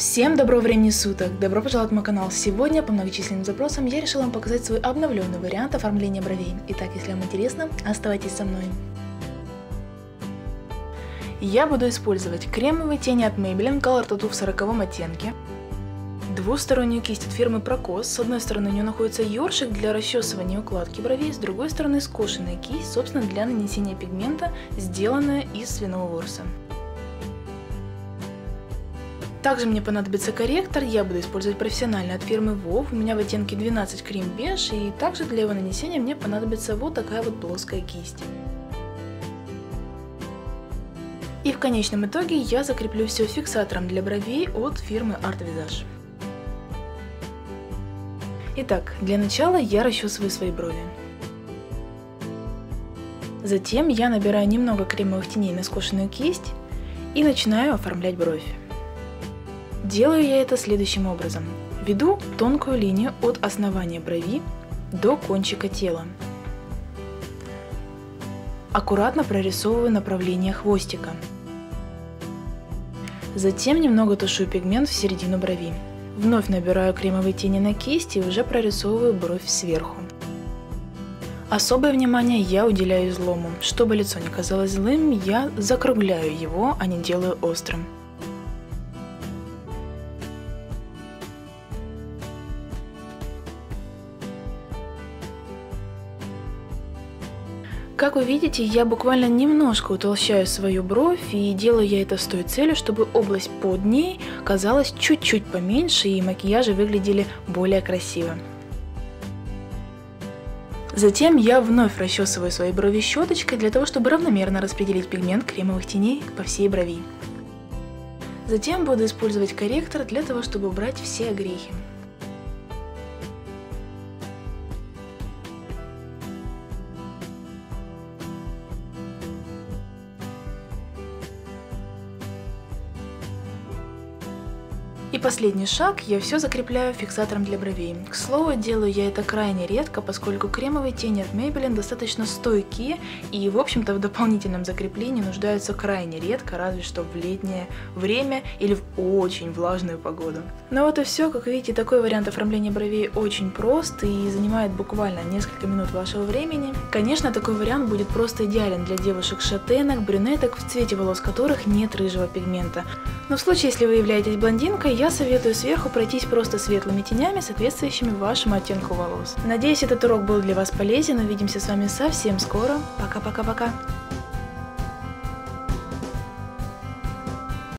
Всем доброго времени суток! Добро пожаловать на мой канал! Сегодня по многочисленным запросам я решила вам показать свой обновленный вариант оформления бровей. Итак, если вам интересно, оставайтесь со мной. Я буду использовать кремовые тени от Maybelline Color Tattoo в 40 оттенке, двустороннюю кисть от фирмы Procos. С одной стороны у нее находится ёршик для расчесывания и укладки бровей, с другой стороны скошенная кисть, собственно для нанесения пигмента, сделанная из свиного ворса. Также мне понадобится корректор, я буду использовать профессиональный от фирмы WoW, у меня в оттенке 12 крем беж, и также для его нанесения мне понадобится вот такая вот плоская кисть. И в конечном итоге я закреплю все фиксатором для бровей от фирмы Art Visage. Итак, для начала я расчесываю свои брови. Затем я набираю немного кремовых теней на скошенную кисть и начинаю оформлять бровь. Делаю я это следующим образом. Веду тонкую линию от основания брови до кончика тела. Аккуратно прорисовываю направление хвостика. Затем немного тушу пигмент в середину брови. Вновь набираю кремовые тени на кисть и уже прорисовываю бровь сверху. Особое внимание я уделяю излому. Чтобы лицо не казалось злым, я закругляю его, а не делаю острым. Как вы видите, я буквально немножко утолщаю свою бровь, и делаю я это с той целью, чтобы область под ней казалась чуть-чуть поменьше, и макияжи выглядели более красиво. Затем я вновь расчесываю свои брови щеточкой для того, чтобы равномерно распределить пигмент кремовых теней по всей брови. Затем буду использовать корректор для того, чтобы убрать все огрехи. И последний шаг, я все закрепляю фиксатором для бровей. К слову, делаю я это крайне редко, поскольку кремовые тени от Maybelline достаточно стойкие и, в общем-то, в дополнительном закреплении нуждаются крайне редко, разве что в летнее время или в очень влажную погоду. Ну вот и все, как видите, такой вариант оформления бровей очень прост и занимает буквально несколько минут вашего времени. Конечно, такой вариант будет просто идеален для девушек-шатенок, брюнеток, в цвете волос которых нет рыжего пигмента. Но в случае, если вы являетесь блондинкой, я советую сверху пройтись просто светлыми тенями, соответствующими вашему оттенку волос. Надеюсь, этот урок был для вас полезен. Увидимся с вами совсем скоро. Пока-пока-пока.